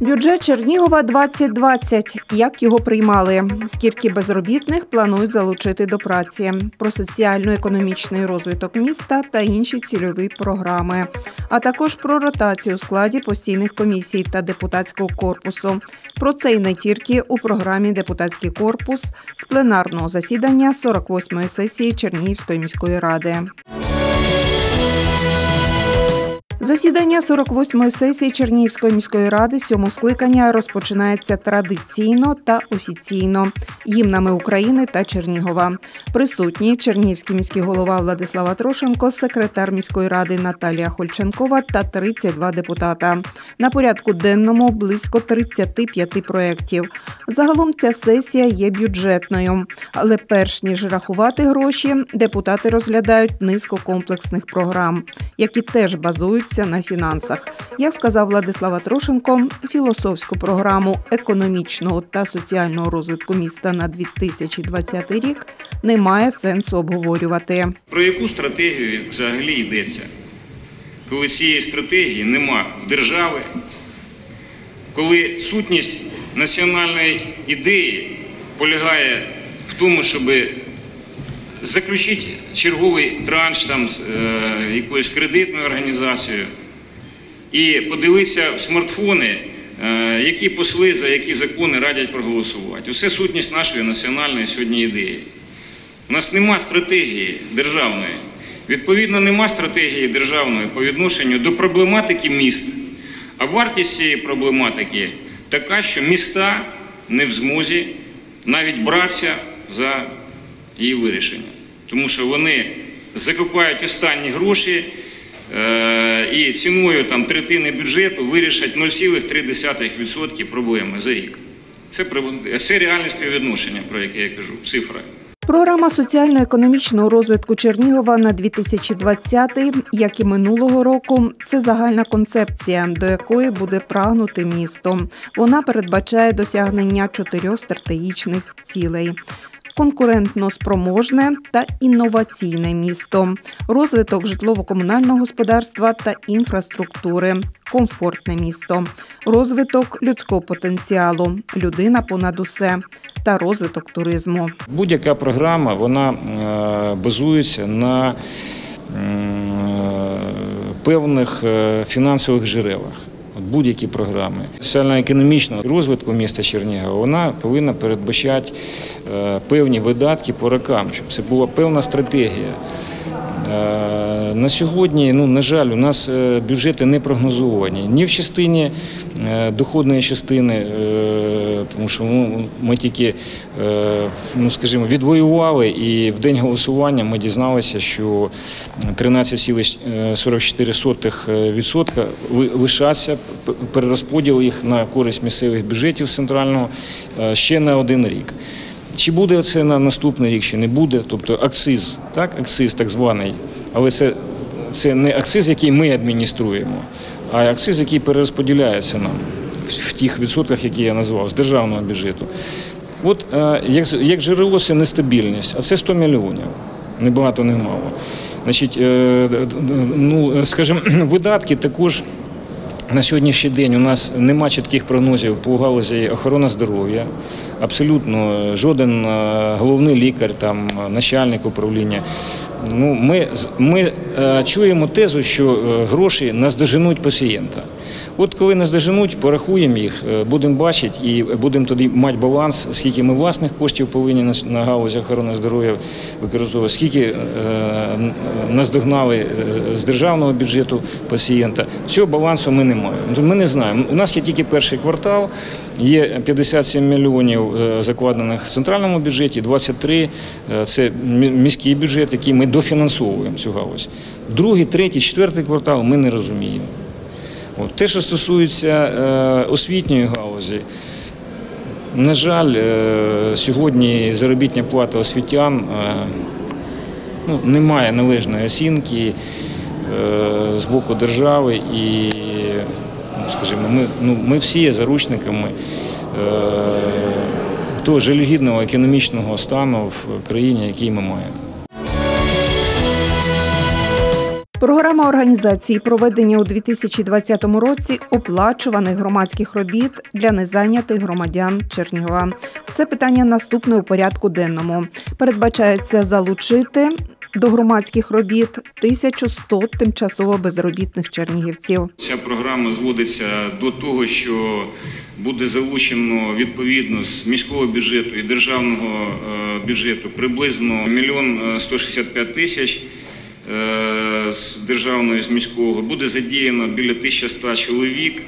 Бюджет Чернігова 2020. Як його приймали? Скільки безробітних планують залучити до праці? Про соціально-економічний розвиток міста та інші цільові програми, а також про ротацію у складі постійних комісій та депутатського корпусу. Про це і не тільки у програмі Депутатський корпус з пленарного засідання 48-ї сесії Чернігівської міської ради. Засідання 48-ї сесії Чернігівської міської ради сьомого скликання розпочинається традиційно та офіційно гімнами України та Чернігова. Присутні Чернігівський міський голова Владислава Трошенко, секретар міської ради Наталія Хольченкова та 32 депутата. На порядку денному близько 35 проєктів. Загалом ця сесія є бюджетною, але перш ніж рахувати гроші, депутати розглядають низку комплексних програм, які теж базуються на фінансах. Як сказав Владислава Трошенко, філософську програму економічного та соціального розвитку міста на 2020 рік немає сенсу обговорювати. Про яку стратегію взагалі йдеться? Коли цієї стратегії нема в держави, коли сутність національної ідеї полягає в тому, щоб заключити черговий транш там, з е, якоюсь кредитною організацією і подивитися в смартфони, е, які посли за які закони радять проголосувати. Усе сутність нашої національної сьогодні ідеї. У нас нема стратегії державної. Відповідно, нема стратегії державної по відношенню до проблематики міст. А вартість цієї проблематики така, що міста не в змозі навіть братися за її вирішення. Тому що вони закупають останні гроші е, і ціною там, третини бюджету вирішать 0,3% проблеми за рік. Це, це реальне співвідношення, про яке я кажу, цифра. Програма соціально-економічного розвитку Чернігова на 2020, як і минулого року, це загальна концепція, до якої буде прагнути місто. Вона передбачає досягнення чотирьох стратегічних цілей. Конкурентно спроможне та інноваційне місто, розвиток житлово-комунального господарства та інфраструктури, комфортне місто, розвиток людського потенціалу, людина понад усе. Та розвиток туризму. Будь-яка програма вона е, базується на певних е, фінансових джерелах. Будь-які програми соціально-економічного розвитку міста Чернігова вона повинна передбачати е, певні видатки по рокам, щоб це була певна стратегія. Е, На сьогодні, ну на жаль, у нас е, бюджети не прогнозовані ні в частині е, доходної частини, тому що ну, ми тільки, ну скажімо, відвоювали і в день голосування ми дізналися, що 13,44% ви- лишаться перерозподіл їх на користь місцевих бюджетів центрального ще на один рік. Чи буде це на наступний рік, чи не буде, тобто акциз, так, акциз так званий, але це, це не акциз, який ми адмініструємо, а акциз, який перерозподіляється нам в, тих відсотках, які я назвав, з державного бюджету. От е, як, як джерело нестабільність, а це 100 мільйонів, не багато, не мало. Значить, е, д- ну, скажімо, видатки також на сьогоднішній день у нас нема чітких прогнозів по галузі охорони здоров'я. Абсолютно жоден е, головний лікар, там е, начальник управління. Ну, ми, ми е, чуємо тезу, що гроші наздоженуть пацієнта. От коли наздоженуть, порахуємо їх, е, будемо бачити і будемо тоді мати баланс, скільки ми власних коштів повинні на, галузі охорони здоров'я використовувати, скільки е, наздогнали е, з державного бюджету пацієнта. Цього балансу ми не маємо. Ну, Ми не знаємо. У нас є тільки перший квартал, є 57 мільйонів закладених в центральному бюджеті, 23 е, це міський бюджет, який ми дофінансовуємо цю галузь. Другий, третій, четвертий квартал ми не розуміємо. От. Те, що стосується е, освітньої галузі, на жаль, е, сьогодні заробітня плата освітян е, ну, немає належної оцінки з боку держави і, ну, скажімо, ми, ну, ми всі є заручниками того жалюгідного економічного стану в країні, який ми маємо. Програма організації проведення у 2020 році оплачуваних громадських робіт для незайнятих громадян Чернігова. Це питання наступне у порядку денному. Передбачається залучити до громадських робіт 1100 тимчасово безробітних чернігівців. Ця програма зводиться до того, що буде залучено відповідно з міського бюджету і державного е, бюджету приблизно мільйон е, 165 тисяч з державного і з міського. Буде задіяно біля 1100 чоловік.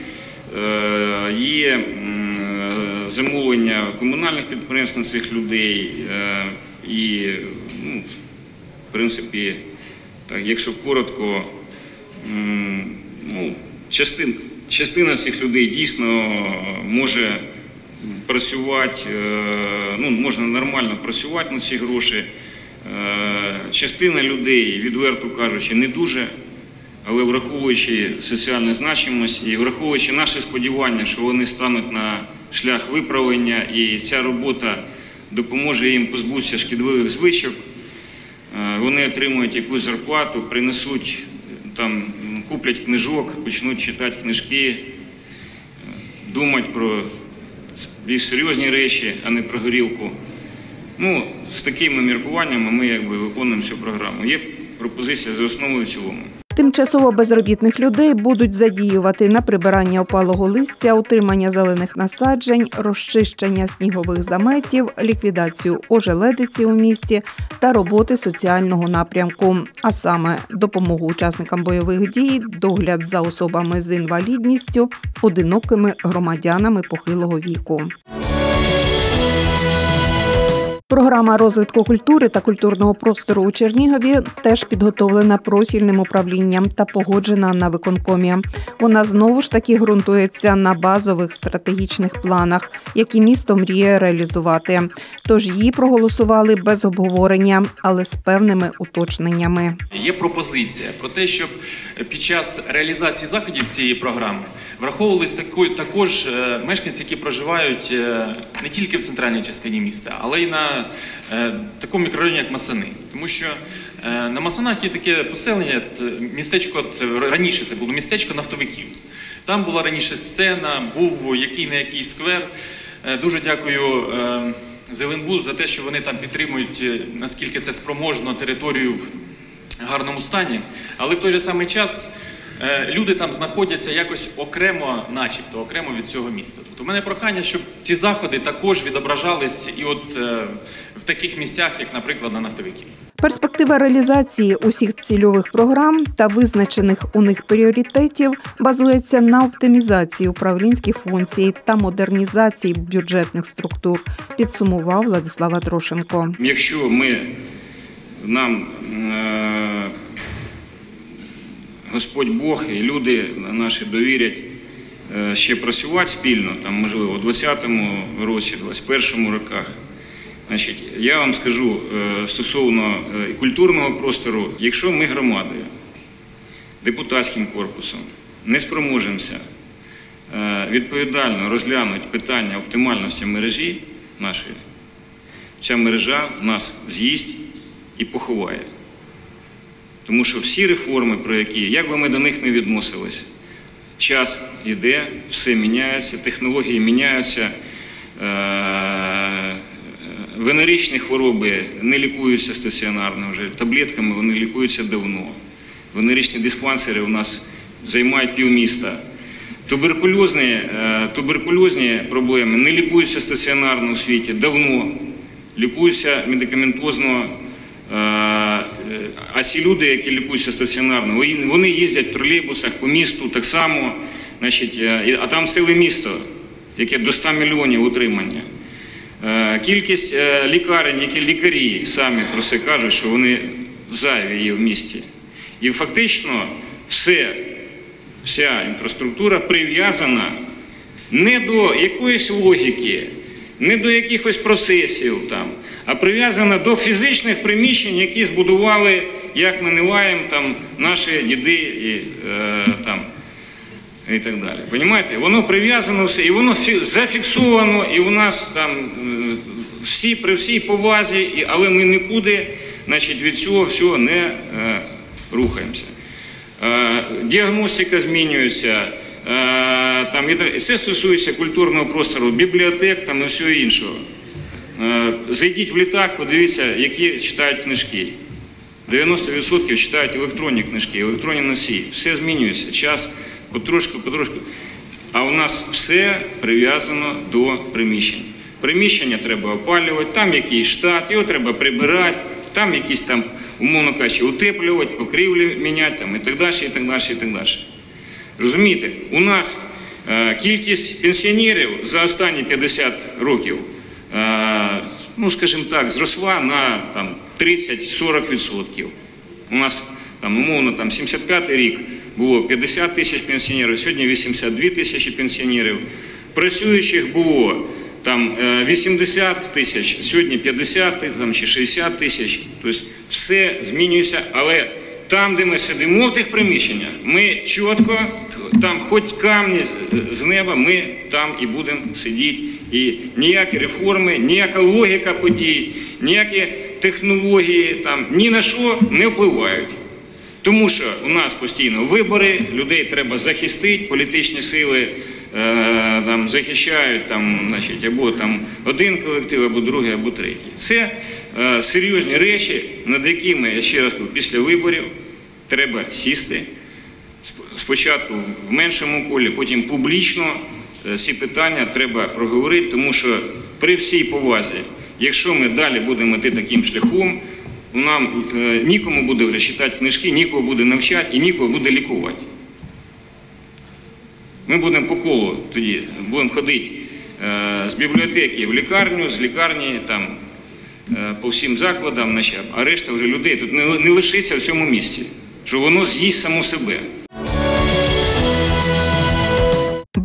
Е, Є е, замовлення комунальних підприємств на цих людей е, і, ну, в принципі, так, якщо коротко, ну, частин, частина цих людей дійсно може працювати, е, ну, можна нормально працювати на ці гроші. Е, Частина людей, відверто кажучи, не дуже, але враховуючи соціальну значимость і враховуючи наше сподівання, що вони стануть на шлях виправлення, і ця робота допоможе їм позбутися шкідливих звичок. Е, Вони отримують якусь зарплату, принесуть е, там, куплять книжок, почнуть читати книжки, думати про більш серйозні речі, а не про горілку. Ну, з такими міркуваннями ми якби виконуємо цю програму. Є пропозиція за основою в цілому. Тимчасово безробітних людей будуть задіювати на прибирання опалого листя, утримання зелених насаджень, розчищення снігових заметів, ліквідацію ожеледиці у місті та роботи соціального напрямку, а саме допомогу учасникам бойових дій, догляд за особами з інвалідністю, одинокими громадянами похилого віку. Програма розвитку культури та культурного простору у Чернігові теж підготовлена профільним управлінням та погоджена на виконкомі. Вона знову ж таки ґрунтується на базових стратегічних планах, які місто мріє реалізувати. Тож її проголосували без обговорення, але з певними уточненнями. Є пропозиція про те, щоб під час реалізації заходів цієї програми враховувались тако- також е, мешканці, які проживають е, не тільки в центральній частині міста, але й на е, такому мікрорайоні, як Масани. Тому що е, на Масанах є таке поселення, містечко, раніше це було містечко нафтовиків. Там була раніше сцена, був який не який сквер. Е, Дуже дякую. е, Зеленбуд за те, що вони там підтримують, е, наскільки це спроможно, територію в гарному стані. Але в той же самий час е, люди там знаходяться якось окремо, начебто окремо від цього міста. Тобто, у мене прохання, щоб ці заходи також відображались і от е, в таких місцях, як, наприклад, на нафтовиків. Перспектива реалізації усіх цільових програм та визначених у них пріоритетів базується на оптимізації управлінських функцій та модернізації бюджетних структур, підсумував Владислав Атрошенко. Якщо ми нам е, Господь Бог і люди наші довірять е, ще працювати спільно, там, можливо, у 20-му році, 21-му роках. Значить, я вам скажу е, стосовно е, культурного простору, якщо ми громадою, депутатським корпусом не спроможемося відповідально розглянути питання оптимальності мережі нашої, ця мережа нас з'їсть і поховає. Тому що всі реформи, про які, як би ми до них не відносились, час йде, все міняється, технології міняються. Е, Венеричні хвороби не лікуються стаціонарно вже, таблетками вони лікуються давно. Венеричні диспансери у нас займають півміста. Туберкульозні, е, туберкульозні проблеми не лікуються стаціонарно у світі давно, лікуються медикаментозно. А ці люди, які лікуються стаціонарно, вони- вони їздять в тролейбусах по місту так само, значить, е, а там ціле місто, яке до 100 мільйонів утримання. Е, Кількість е, лікарень, які лікарі самі про це кажуть, що вони зайві є в місті. І фактично все, вся інфраструктура прив'язана не до якоїсь логіки, не до якихось процесів там, а прив'язана до фізичних приміщень, які збудували, як ми не лаємо, там наші діди і е, там. І так далі. Понімаєте? Воно прив'язано все, і воно зафіксовано, і у нас там е, всі при всій повазі, і, але ми нікуди значить, від цього всього не е, рухаємося. е, діагностика змінюється. Е, Там, і це стосується культурного простору, бібліотек там, і всього іншого. Е, Зайдіть в літак, подивіться, які читають книжки. 90% читають електронні книжки, електронні носії. Все змінюється. Час потрошку, потрошку. А у нас все прив'язано до приміщень. Приміщення треба опалювати, там якийсь штат, його треба прибирати, там якісь там, умовно кажучи, утеплювати, покрівлі міняти там, і так далі, і так далі, і так далі. Розумієте, у нас е, кількість пенсіонерів за останні 50 років, е, ну скажімо так, зросла на 30-40%. У нас там, умовно там, 75 рік було 50 тисяч пенсіонерів, сьогодні 82 тисячі пенсіонерів. Працюючих було там е, 80 тисяч, сьогодні 50 там, чи 60 тисяч. Тобто все змінюється, але там, де ми сидимо в тих приміщеннях, ми чітко, там хоч камні з неба, ми там і будемо сидіти. І ніякі реформи, ніяка логіка подій, ніякі технології там ні на що не впливають. Тому що у нас постійно вибори, людей треба захистити, політичні сили там, захищають там, значить, або там, один колектив, або другий, або третій. Це е, серйозні речі, над якими, я ще раз кажу, після виборів треба сісти. Спочатку в меншому колі, потім публічно е, ці питання треба проговорити, тому що при всій повазі, якщо ми далі будемо йти таким шляхом, нам е, нікому буде вже читати книжки, нікого буде навчати і нікого буде лікувати. Ми будемо по колу тоді, будемо ходити е, з бібліотеки в лікарню, з лікарні там, е, по всім закладам, а решта вже людей тут не, не лишиться в цьому місці, що воно з'їсть само себе.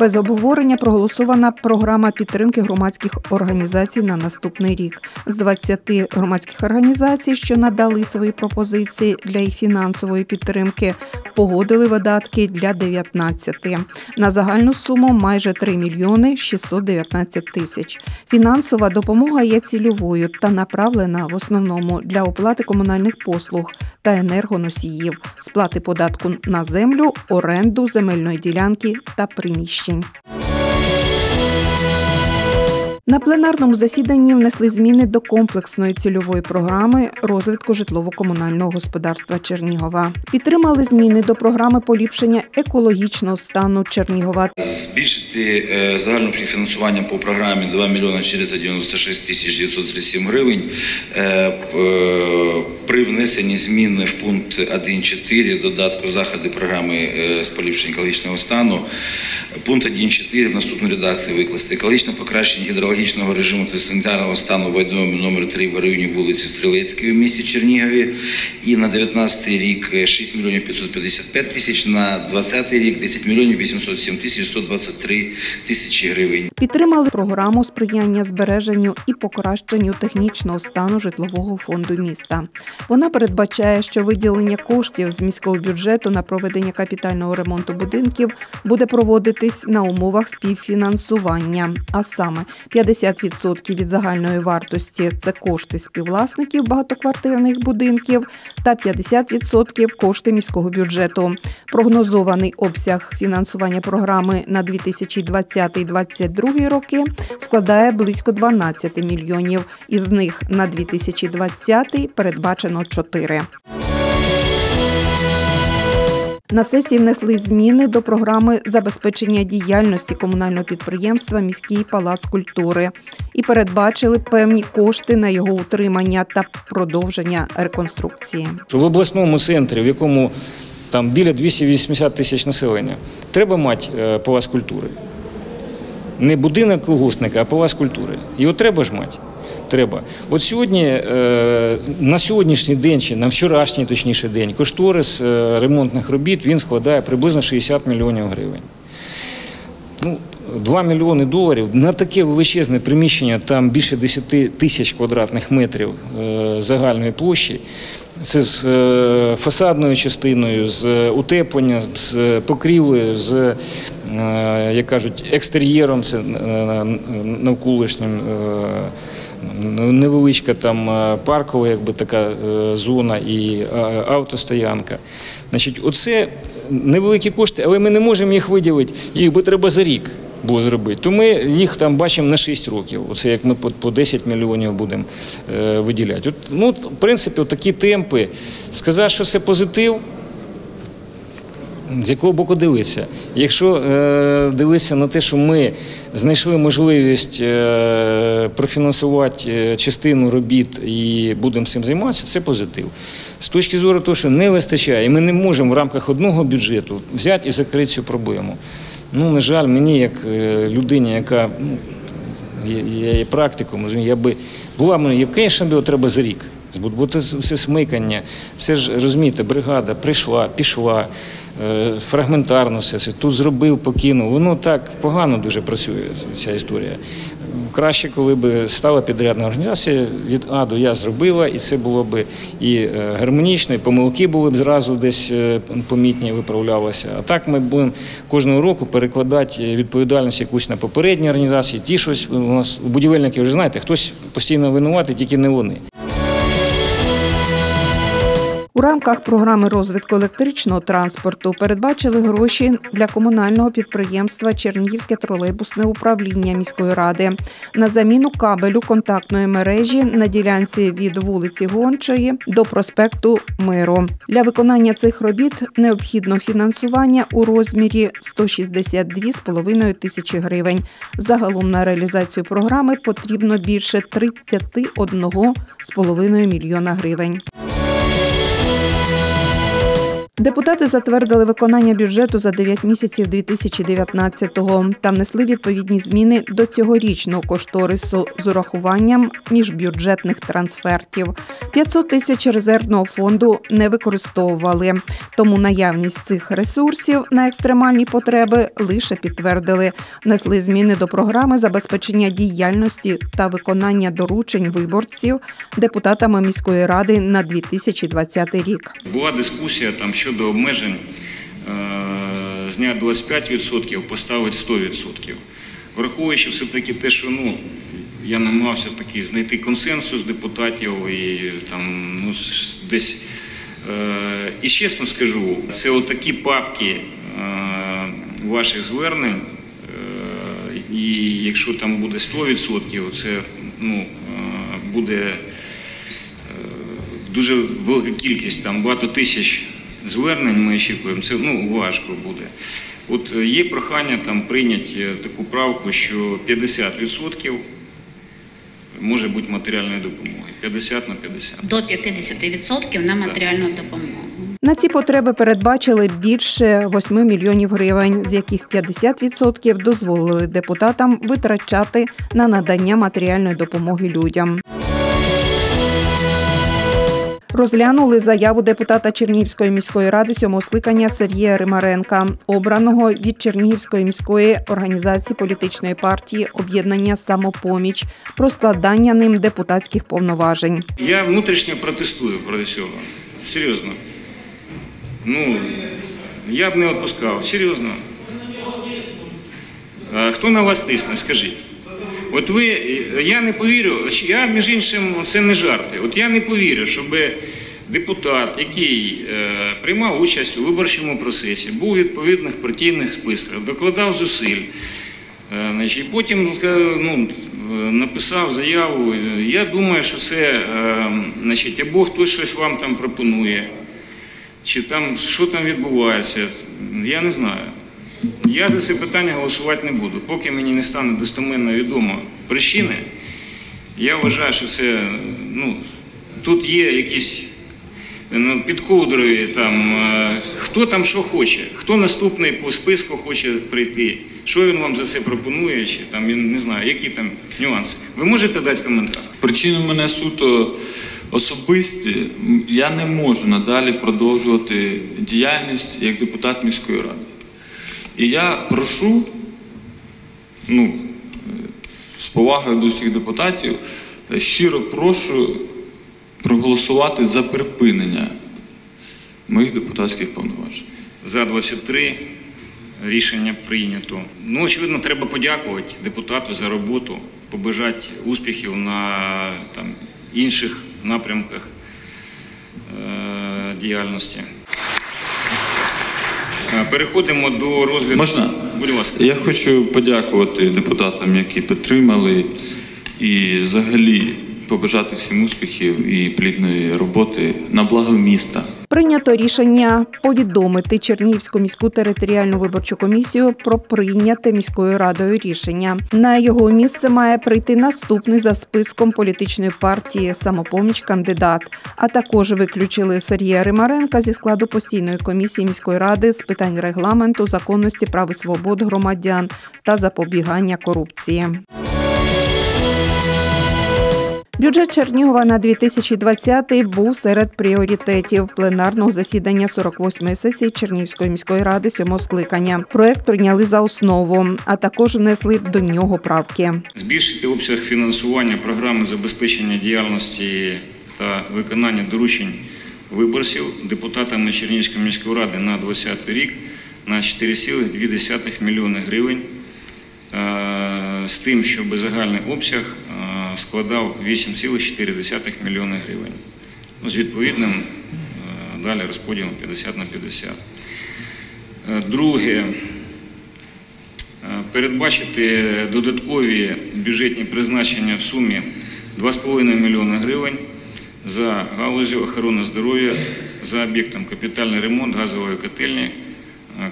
Без обговорення проголосована програма підтримки громадських організацій на наступний рік. З 20 громадських організацій, що надали свої пропозиції для їх фінансової підтримки, погодили видатки для 19. На загальну суму майже 3 мільйони 619 тисяч. Фінансова допомога є цільовою та направлена в основному для оплати комунальних послуг та енергоносіїв, сплати податку на землю, оренду земельної ділянки та приміщень. На пленарному засіданні внесли зміни до комплексної цільової програми розвитку житлово-комунального господарства Чернігова. Підтримали зміни до програми поліпшення екологічного стану Чернігова Збільшити е, загальне фінансування по програмі 2 мільйони 496 тисяч 937 гривень е, е, при внесенні змін в пункт 1.4 додатку заходи програми з поліпшення екологічного стану. Пункт 1.4 в наступній редакції викласти екологічне покращення гідрологічного режиму та санітарного стану в водойомі номер 3 в районі вулиці Стрілецької в місті Чернігові. І на 19 рік е, 6 мільйонів 555 тисяч, на 20 рік 10 мільйонів 807 тисяч 123 тисячі гривень. підтримали програму сприяння збереженню і покращенню технічного стану житлового фонду міста. Вона передбачає, що виділення коштів з міського бюджету на проведення капітального ремонту будинків буде проводитись на умовах співфінансування, а саме 50% від загальної вартості це кошти співвласників багатоквартирних будинків та 50% кошти міського бюджету. Прогнозований обсяг фінансування програми на 2020-2022 роки складає близько 12 мільйонів. Із них на 2020 передбачено 4. На сесії внесли зміни до програми забезпечення діяльності комунального підприємства Міський палац культури і передбачили певні кошти на його утримання та продовження реконструкції. В обласному центрі, в якому там біля 280 тисяч населення, треба мати е, палац культури. Не будинок колгоспника, а палац культури. Його треба ж мати. Треба. От сьогодні, е, на сьогоднішній день, чи на вчорашній точніше день, кошторис е, ремонтних робіт він складає приблизно 60 мільйонів гривень. Ну, 2 мільйони доларів на таке величезне приміщення, там більше 10 тисяч квадратних метрів е, загальної площі. Це з е, фасадною частиною, з утепленням, з покрівлею, з, е, як кажуть, екстер'єром, це е, навколишнім е, Ну, Невеличка там е, паркова, якби така е, зона і е, автостоянка. Значить, оце невеликі кошти, але ми не можемо їх виділити. Їх би треба за рік було зробити. То ми їх там бачимо на 6 років. Оце як ми по, по 10 мільйонів будемо виділяти. От, ну, в принципі, такі темпи. Сказати, що це позитив. З якого боку дивитися? Якщо е, дивитися на те, що ми знайшли можливість е, профінансувати е, частину робіт і будемо цим займатися, це позитив. З точки зору того, що не вистачає, і ми не можемо в рамках одного бюджету взяти і закрити цю проблему. Ну, на жаль, мені, як е, людині, яка ну, я, є практиком, я би була в мене, я, звісно, його треба за рік. Бо це все смикання, це ж розумієте, бригада прийшла, пішла, фрагментарно все це. Тут зробив, покинув. Воно так погано дуже працює, ця історія. Краще, коли б стала підрядна організація від А до Я зробила, і це було б і е, гармонічно, і помилки були б зразу десь е, помітні, виправлялися. А так ми будемо кожного року перекладати відповідальність якусь на попередні організації. Ті щось у нас у будівельників вже знаєте, хтось постійно винуватий, тільки не вони. У рамках програми розвитку електричного транспорту передбачили гроші для комунального підприємства Чернігівське тролейбусне управління міської ради на заміну кабелю контактної мережі на ділянці від вулиці Гончої до проспекту Миру. Для виконання цих робіт необхідно фінансування у розмірі 162,5 тисячі гривень. Загалом на реалізацію програми потрібно більше 31,5 мільйона гривень. Депутати затвердили виконання бюджету за 9 місяців 2019-го та внесли відповідні зміни до цьогорічного кошторису з урахуванням міжбюджетних трансфертів. 500 тисяч резервного фонду не використовували, тому наявність цих ресурсів на екстремальні потреби лише підтвердили. Внесли зміни до програми забезпечення діяльності та виконання доручень виборців депутатами міської ради на 2020 рік. Була дискусія там щодо обмежень е, зняти 25%, поставити 100%. Враховуючи все-таки те, що ну, я намагався таки знайти консенсус депутатів і там ну, десь. Е, і чесно скажу, це отакі папки е, ваших звернень, е, і якщо там буде 100%, це ну, е, буде дуже велика кількість, там багато тисяч звернень ми очікуємо, це ну, важко буде. От е, є прохання там прийняти е, таку правку, що 50% може бути матеріальної допомоги. 50 на 50. до 50% на матеріальну допомогу. На ці потреби передбачили більше 8 мільйонів гривень, з яких 50% дозволили депутатам витрачати на надання матеріальної допомоги людям. Розглянули заяву депутата Чернігівської міської ради сьомого скликання Сергія Римаренка, обраного від Чернігівської міської організації політичної партії Об'єднання Самопоміч про складання ним депутатських повноважень. Я внутрішньо протестую проти цього. Серйозно. Ну, я б не відпускав. Серйозно. Хто на вас тисне, скажіть? От ви, я не повірю, я, між іншим, це не жарти. От я не повірю, щоб депутат, який е, приймав участь у виборчому процесі, був у відповідних партійних списках, докладав зусиль, Е, Значить, потім е, ну, написав заяву. Я думаю, що це е, значить, або хтось щось вам там пропонує, чи там що там відбувається. Я не знаю. Я за це питання голосувати не буду. Поки мені не стане достеменно відомо причини, я вважаю, що це ну, тут є якісь ну, підковдрові там, е, хто там що хоче, хто наступний по списку хоче прийти, що він вам за це пропонує, чи там я не знаю, які там нюанси. Ви можете дати коментар? Причини мене суто особисті. Я не можу надалі продовжувати діяльність як депутат міської ради. І я прошу, ну, з повагою до всіх депутатів, щиро прошу проголосувати за припинення моїх депутатських повноважень. За 23 рішення прийнято. Ну, очевидно, треба подякувати депутату за роботу. побажати успіхів на там, інших напрямках е, діяльності. Е, Переходимо до розгляду. Можна? Будь ласка. Я хочу подякувати депутатам, які підтримали, і взагалі побажати всім успіхів і плідної роботи на благо міста. Прийнято рішення повідомити Чернігівську міську територіальну виборчу комісію про прийняте міською радою рішення. На його місце має прийти наступний за списком політичної партії самопоміч кандидат. А також виключили Сергія Римаренка зі складу постійної комісії міської ради з питань регламенту, законності, прав і свобод громадян та запобігання корупції. Бюджет Чернігова на 2020 був серед пріоритетів пленарного засідання 48-ї сесії Чернігівської міської ради сьомого скликання. Проект прийняли за основу, а також внесли до нього правки. Збільшити обсяг фінансування програми забезпечення діяльності та виконання доручень виборців депутатами Чернігівської міської ради на 2020 рік на 4,2 мільйони гривень е, з тим, щоб загальний обсяг е, складав 8,4 мільйони гривень. Ну, З відповідним е, далі розподілом 50 на 50. Е, Друге, Е, передбачити додаткові бюджетні призначення в сумі 2,5 мільйона гривень за галузю охорони здоров'я за об'єктом капітальний ремонт газової котельні е,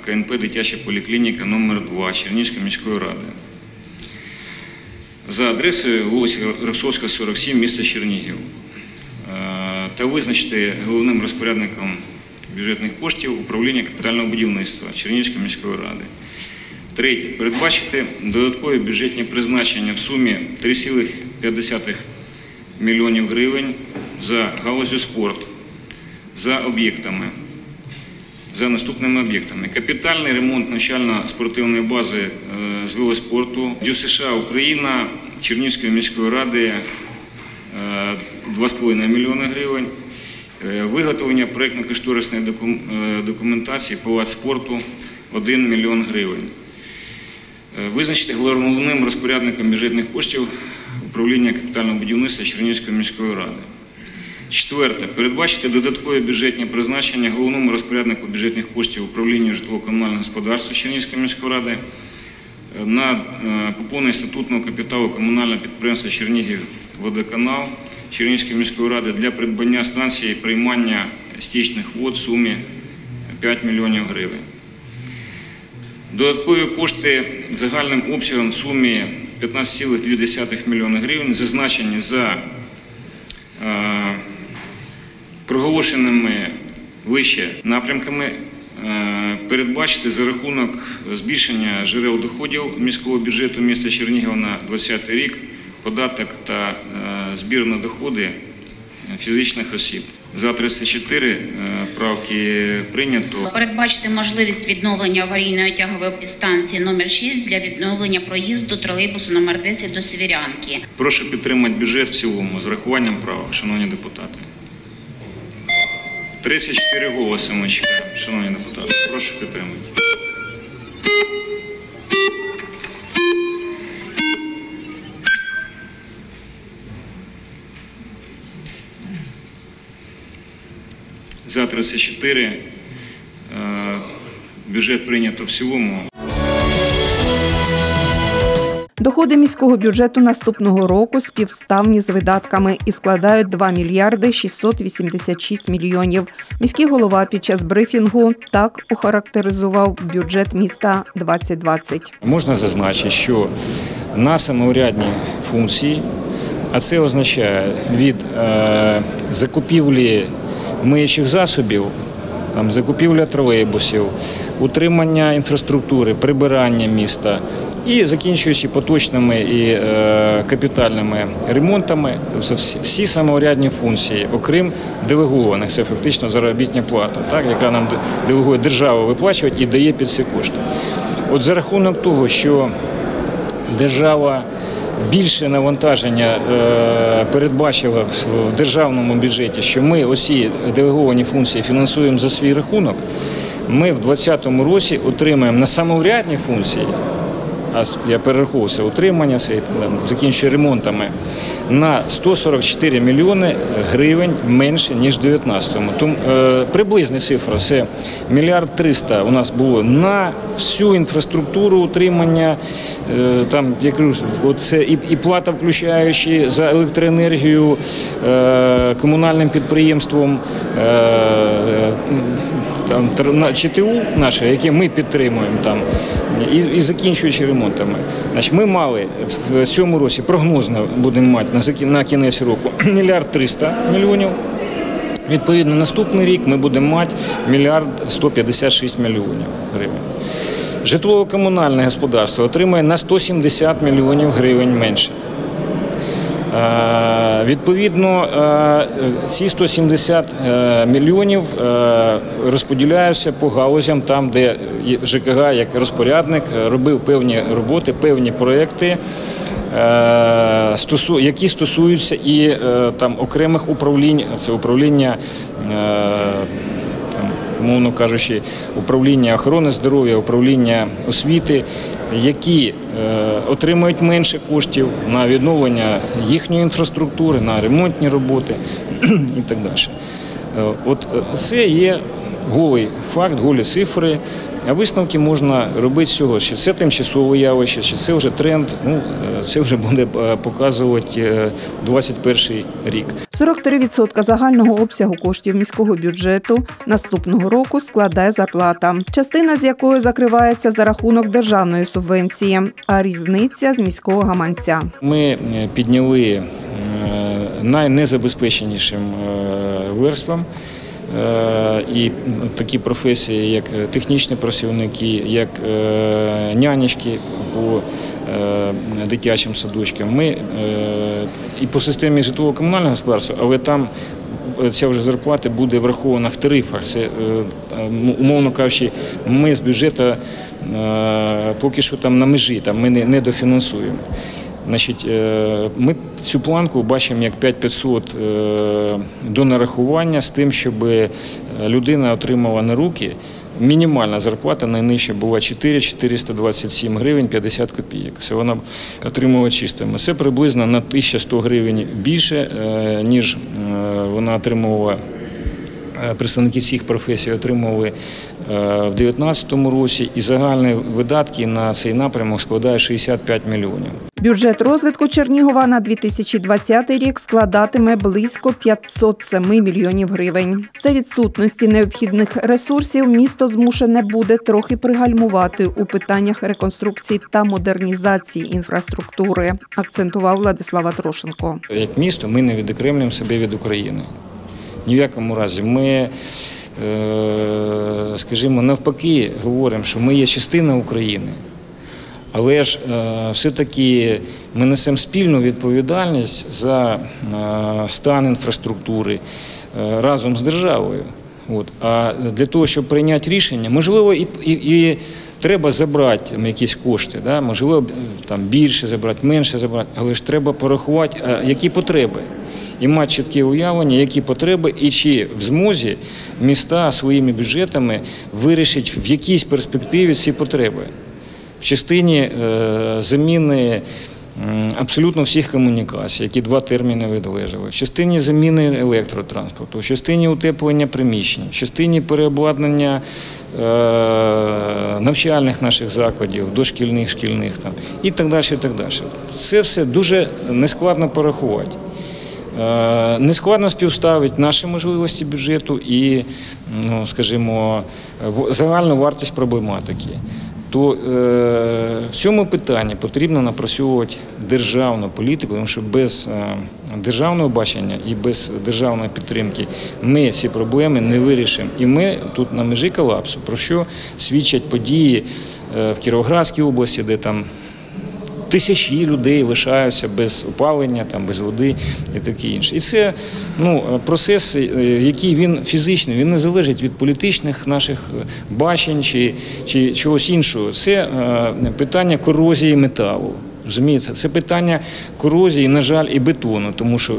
КНП Дитяча поліклініка номер 2 Чернігівської міської ради. За адресою вулиця Роксовська, 47, місто Чернігів. Е, Та визначити головним розпорядником бюджетних коштів управління капітального будівництва Чернігівської міської ради. Третє. Передбачити додаткові бюджетні призначення в сумі 3,5 мільйонів гривень за галузю спорту, за об'єктами, за наступними об'єктами. Капітальний ремонт навчально-спортивної бази е, з велоспорту, ДЮСШ Україна, Чернігівської міської ради е, 2,5 мільйони гривень. Е, Виготовлення проєктно-кошторисної е, документації палац спорту 1 мільйон гривень. Е, Визначити головним розпорядником бюджетних коштів управління капітального будівництва Чернігівської міської ради. Четверте. Передбачити додаткові бюджетні призначення головному розпоряднику бюджетних коштів управління житлово-комунального господарства Чернігівської міської ради е, на е, поповнення статутного капіталу комунального підприємства Чернігів водоканал Чернігівської міської ради для придбання станції приймання стічних вод в сумі 5 мільйонів гривень. Додаткові кошти загальним обсягом в сумі 15,2 мільйона гривень зазначені за е, проголошеними вище напрямками е, передбачити за рахунок збільшення джерел доходів міського бюджету міста Чернігова на 2020 рік податок та е, збір на доходи фізичних осіб. За 34 е, правки прийнято. Передбачити можливість відновлення аварійної тягової підстанції номер 6 для відновлення проїзду тролейбусу номер 10 до Сєвєрянки. Прошу підтримати бюджет в цілому з врахуванням правок, шановні депутати. 34 голоси ми чекаємо, шановні депутати. Прошу підтримати. За 34 е, бюджет прийнято в цілому. Доходи міського бюджету наступного року співставні з видатками і складають 2 мільярди 686 мільйонів. Міський голова під час брифінгу так охарактеризував бюджет міста 2020. Можна зазначити, що на самоурядні функції, а це означає від е, закупівлі миючих засобів, там, закупівля тролейбусів, утримання інфраструктури, прибирання міста і закінчуючи поточними і е, капітальними ремонтами, тобто всі, самоурядні функції, окрім делегованих, це фактично заробітня плата, так, яка нам делегує держава виплачувати і дає під ці кошти. От за рахунок того, що держава більше навантаження е, передбачила в- державному бюджеті, що ми усі делеговані функції фінансуємо за свій рахунок, ми в 2020 році отримаємо на самоврядні функції я перераховувався утримання, все, ремонтами, на 144 мільйони гривень менше, ніж в 19-му. Тому е, приблизна цифра це мільярд 300 у нас було на всю інфраструктуру утримання. Е, там, я кажу, от це і, і плата, включаючи за електроенергію е, комунальним підприємством. Е, там ЧТУ наше, яке ми підтримуємо там, і, і закінчуючи ремонтами. Значить, ми мали в цьому році прогнозно будемо мати на, на кінець року мільярд 300 мільйонів. Відповідно, наступний рік ми будемо мати мільярд 156 мільйонів гривень. Житлово-комунальне господарство отримає на 170 мільйонів гривень менше. Е, Відповідно, е, ці 170 е, мільйонів розподіляються по галузям, там, де ЖКГ як розпорядник робив певні роботи, певні проекти, які стосуються і там окремих управлінь, це управління. там, умовно кажучи, управління охорони здоров'я, управління освіти, які е, отримують менше коштів на відновлення їхньої інфраструктури, на ремонтні роботи і так далі. Е, От е, це є голий факт, голі цифри. А висновки можна робити з цього, чи це тимчасове явище, чи це вже тренд. Ну, е, це вже буде е, показувати е, 21 рік. 43% загального обсягу коштів міського бюджету наступного року складає зарплата, частина з якої закривається за рахунок державної субвенції, а різниця з міського гаманця. Ми е, підняли е, найнезабезпеченішим е, верствам. Е, І такі професії, як технічні працівники, як е, нянечки по е, дитячим садочкам. Ми і по системі житлово-комунального господарства, але там ця вже зарплата буде врахована в тарифах. Це, умовно кажучи, ми з бюджету поки що там на межі, там ми не дофінансуємо. Значить, е, ми цю планку бачимо як 5500 е, до нарахування з тим, щоб людина отримала на руки. Мінімальна зарплата найнижча була 4 427 гривень 50 копійок. Це вона отримувала чистими. Це приблизно на 1100 гривень більше, е, ніж е, вона отримувала е, представники всіх професій отримували е, в 2019 році, і загальні видатки на цей напрямок складає 65 мільйонів. Бюджет розвитку Чернігова на 2020 рік складатиме близько 507 мільйонів гривень. За відсутності необхідних ресурсів місто змушене буде трохи пригальмувати у питаннях реконструкції та модернізації інфраструктури, акцентував Владислава Трошенко. Як місто ми не відокремлюємо себе від України. Ні в якому разі. Ми, е, скажімо, навпаки, говоримо, що ми є частина України. Але ж е, все-таки ми несемо спільну відповідальність за е, стан інфраструктури е, разом з державою. От. А для того, щоб прийняти рішення, можливо, і, і, і треба забрати якісь кошти, да? можливо, там, більше забрати, менше забрати, але ж треба порахувати, які потреби. І мати чітке уявлення, які потреби, і чи в змозі міста своїми бюджетами вирішить в якійсь перспективі ці потреби в частині е, заміни абсолютно всіх комунікацій, які два терміни відлежали, в частині заміни електротранспорту, в частині утеплення приміщень, в частині переобладнання е, навчальних наших закладів, дошкільних, шкільних там, і так далі. І так далі. Це все дуже нескладно порахувати. Е, Нескладно співставити наші можливості бюджету і, ну, скажімо, загальну вартість проблематики. То е, в цьому питанні потрібно напрацьовувати державну політику, тому що без е, державного бачення і без державної підтримки ми ці проблеми не вирішимо. І ми тут на межі колапсу, про що свідчать події в Кіровоградській області, де там тисячі людей лишаються без опалення, там, без води і таке інше. І це ну, процес, е, який він фізичний, він не залежить від політичних наших е, бачень чи, чи чогось іншого. Це е, питання корозії металу. Розумієте, це питання корозії, на жаль, і бетону, тому що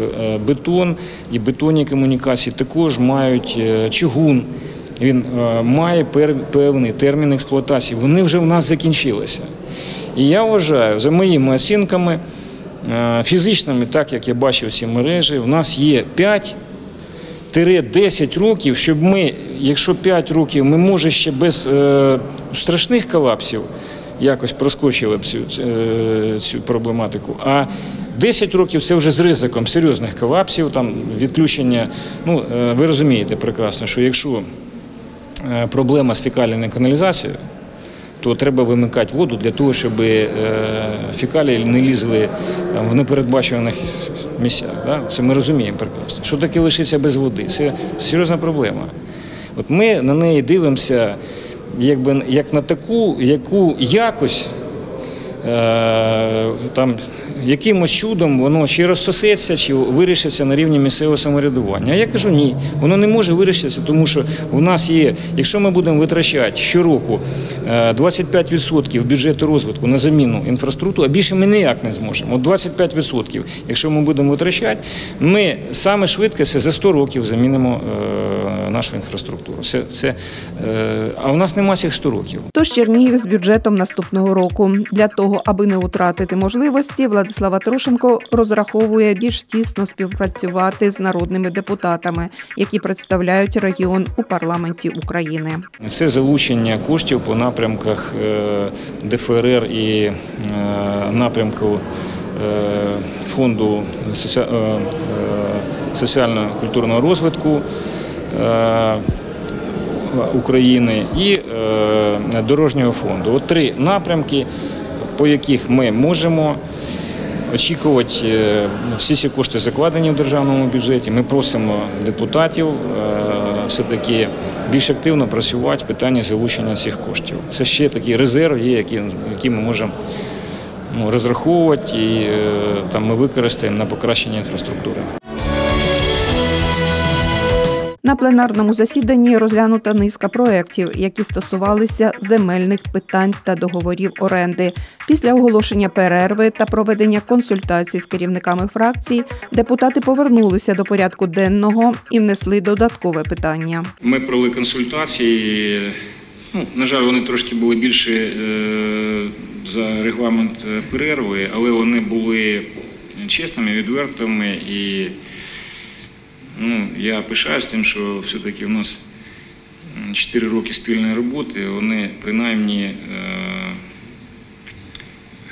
бетон і бетонні комунікації також мають чугун. Він має певний термін експлуатації. Вони вже в нас закінчилися. І я вважаю, за моїми оцінками, е, фізичними, так як я бачив ці мережі, у нас є 5 10 років, щоб ми, якщо 5 років, ми може ще без е, страшних колапсів якось проскочили б цю, е, цю проблематику. А 10 років це вже з ризиком серйозних колапсів, там відключення. Ну, ви розумієте прекрасно, що якщо проблема з фекальною каналізацією, то треба вимикати воду для того, щоб фікалії фекалії не лізли в непередбачуваних місцях. Це ми розуміємо прекрасно. Що таке лишиться без води? Це серйозна проблема. От ми на неї дивимося якби, як на таку, яку якось е, там, якимось чудом воно чи розсосеться, чи вирішиться на рівні місцевого самоврядування. А я кажу, ні, воно не може вирішитися, тому що в нас є, якщо ми будемо витрачати щороку е, 25% бюджету розвитку на заміну інфраструктури, а більше ми ніяк не зможемо. От 25%, якщо ми будемо витрачати, ми саме швидко це за 100 років замінимо е, нашу інфраструктуру. Це, це, е, а в нас нема цих 100 років. Тож Чернігів з бюджетом наступного року. Для того, аби не втратити можливості, Владислава Трошенко розраховує більш тісно співпрацювати з народними депутатами, які представляють регіон у парламенті України. Це залучення коштів по напрямках е, ДФРР і е, напрямку е, фонду соці- соціально-культурного розвитку України і дорожнього фонду. От три напрямки, по яких ми можемо очікувати е, всі ці кошти закладені в державному бюджеті. Ми просимо депутатів е, все-таки більш активно працювати в питанні залучення цих коштів. Це ще такий резерв є, який, який ми можемо ну, розраховувати і е, там ми використаємо на покращення інфраструктури. На пленарному засіданні розглянута низка проєктів, які стосувалися земельних питань та договорів оренди. Після оголошення перерви та проведення консультацій з керівниками фракцій депутати повернулися до порядку денного і внесли додаткове питання. Ми провели консультації. Ну, на жаль, вони трошки були більше за регламент е, перерви, але вони були чесними, відвертими і ну, я пишаюсь тим, що все-таки в нас 4 роки спільної роботи, вони принаймні е,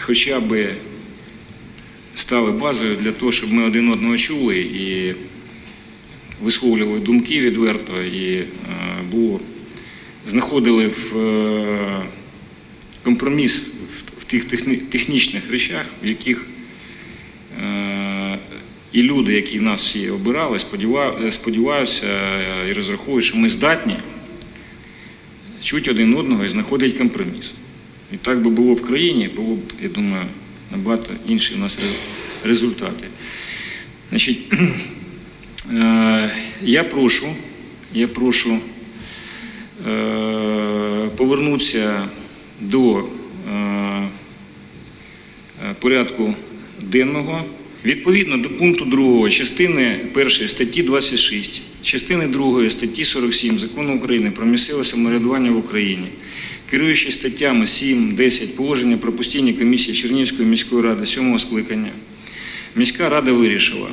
хоча б стали базою для того, щоб ми один одного чули і висловлювали думки відверто і е, було знаходили в е, компроміс в- в тих техні- технічних речах, в яких і люди, які нас всі обирали, сподіва- сподіваюся і розраховую, що ми здатні чути один одного і знаходити компроміс. І так би було в країні, було б, я думаю, набагато інші у нас результати. Значить, е, я прошу, я прошу е, повернутися до е, порядку денного. Відповідно до пункту 2 частини 1 статті 26, частини 2 статті 47 Закону України про місцеве самоврядування в Україні, керуючи статтями 7, 10 положення про постійні комісії Чернігівської міської ради 7 скликання, міська рада вирішила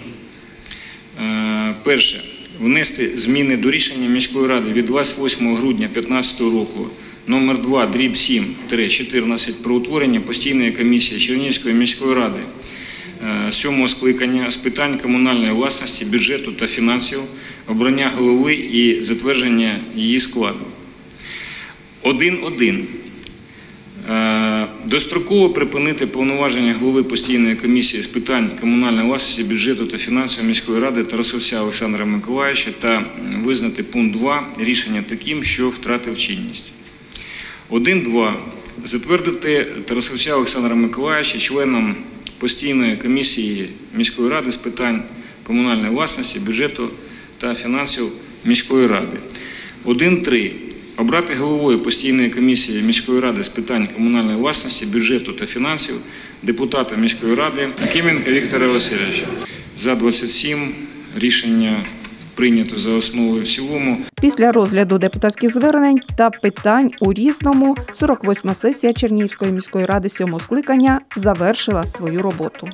Е, Перше. Внести зміни до рішення міської ради від 28 грудня 2015 року номер 2 дріб 7 14 про утворення постійної комісії Чернігівської міської ради сьомого скликання з питань комунальної власності, бюджету та фінансів, обрання голови і затвердження її складу. 1.1. Е, Достроково припинити повноваження голови постійної комісії з питань комунальної власності, бюджету та фінансів міської ради Тарасовця Олександра Миколаївича та визнати пункт 2 рішення таким, що втратив чинність. 1.2. Затвердити Тарасовця Олександра Миколаївича членом постійної комісії міської ради з питань комунальної власності, бюджету та фінансів міської ради. 1.3. Обрати головою постійної комісії міської ради з питань комунальної власності, бюджету та фінансів депутата міської ради Кименка Віктора Васильовича. За 27 рішення прийнято за основу і в цілому. Після розгляду депутатських звернень та питань у різному 48-ма сесія Чернігівської міської ради сьомого скликання завершила свою роботу.